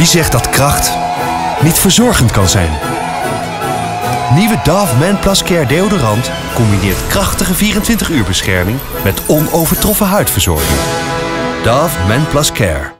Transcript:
Wie zegt dat kracht niet verzorgend kan zijn? Nieuwe Dove Man Plus Care deodorant combineert krachtige 24 uur bescherming met onovertroffen huidverzorging. Dove Man Plus Care.